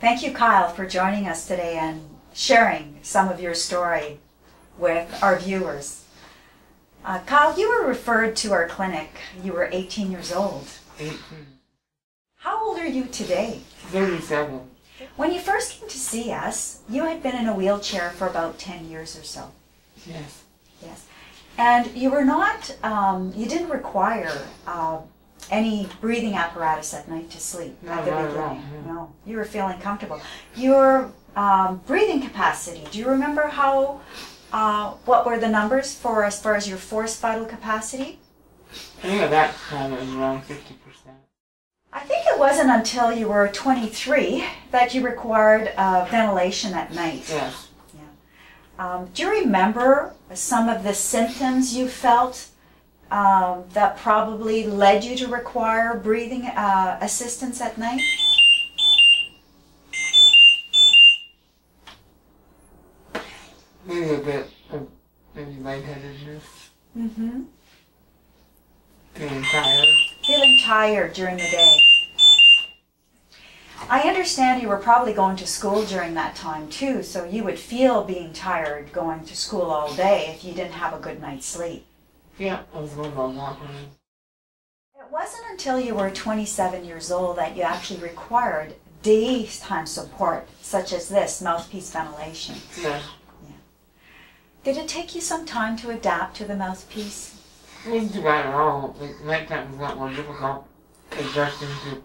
Thank you, Kyle, for joining us today and sharing some of your story with our viewers. Uh, Kyle, you were referred to our clinic. You were 18 years old. 18. How old are you today? 37. When you first came to see us, you had been in a wheelchair for about 10 years or so. Yes. Yes. And you were not, um, you didn't require uh, any breathing apparatus at night to sleep No, at the not beginning. yeah. No, you were feeling comfortable. Your um, breathing capacity, do you remember how, uh, what were the numbers for as far as your forced vital capacity? I think at that time it was around 50%. I think it wasn't until you were 23 that you required uh, ventilation at night. Yes. Um, do you remember some of the symptoms you felt um, that probably led you to require breathing uh, assistance at night? Maybe a bit of maybe lightheadedness, Mm-hmm. feeling tired. Feeling tired during the day. I understand you were probably going to school during that time too, so you would feel being tired going to school all day if you didn't have a good night's sleep. Yeah, I was going about that one. It wasn't until you were 27 years old that you actually required daytime support, such as this mouthpiece ventilation. Yeah. yeah. Did it take you some time to adapt to the mouthpiece? It wasn't too bad at all. Like, nighttime was a lot more difficult adjusting to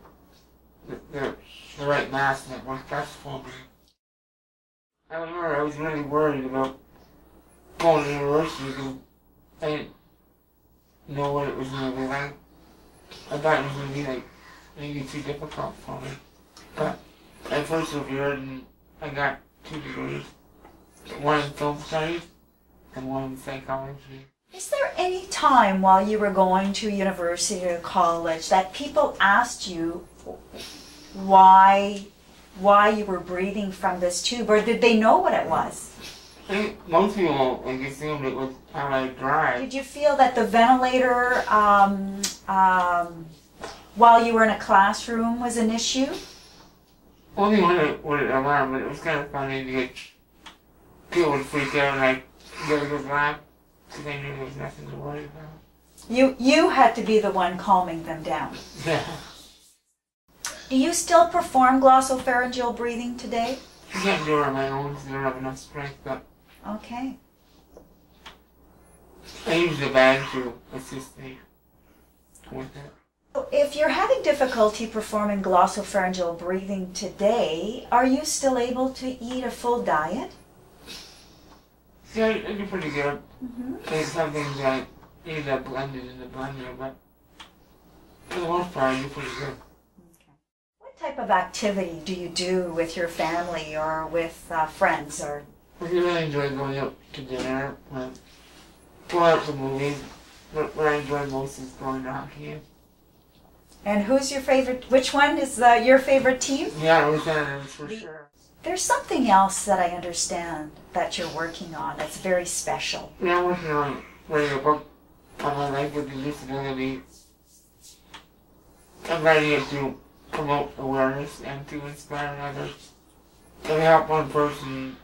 the, the, the right mask that worked best for me. I remember I was really worried about going to university because I know what it was going to be like. I thought it was going to be like maybe too difficult for me. But I persevered and I got two degrees. One in film studies and one in psychology. Is there any time while you were going to university or college that people asked you why why you were breathing from this tube, or did they know what it was? Most people like assumed it was how I drive. Did you feel that the ventilator, um, um, while you were in a classroom, was an issue? Only when it when it but it was kind of funny to get people would freak out and I get a good laugh because I knew there was nothing to worry about. You you had to be the one calming them down. Yeah. Do you still perform glossopharyngeal breathing today? I can't do it on my own because I don't have enough strength, but Okay. I use the bag to assist me with it. If you're having difficulty performing glossopharyngeal breathing today, are you still able to eat a full diet? See, I, do pretty good. Mm-hmm. There's some things I need that blended in the blender, but for the most part, I do pretty good. What type of activity do you do with your family or with uh, friends? Or I really enjoy going out to dinner, and going out to movies. But what I enjoy most is going to hockey and who's your favorite? Which one is uh, your favorite team? Yeah, Lieutenant for The- sure. There's something else that I understand that you're working on that's very special. Yeah, I'm working on writing a book on my life with a disability. I'm writing it to promote awareness and to inspire others. To help one person,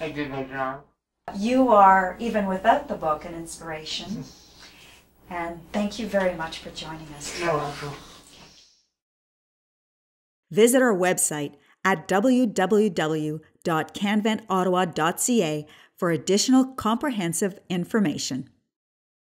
I did my job. You are, even without the book, an inspiration. And thank you very much for joining us. You're welcome. Visit our website at www.canventottawa.ca for additional comprehensive information.